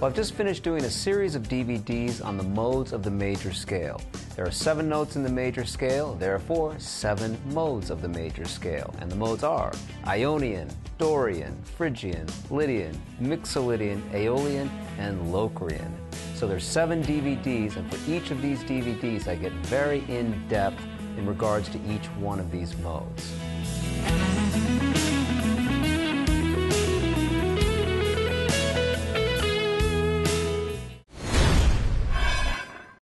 Well, I've just finished doing a series of DVDs on the modes of the major scale. There are seven notes in the major scale, therefore seven modes of the major scale. And the modes are Ionian, Dorian, Phrygian, Lydian, Mixolydian, Aeolian, and Locrian. So there's seven DVDs, and for each of these DVDs, I get very in-depth in regards to each one of these modes.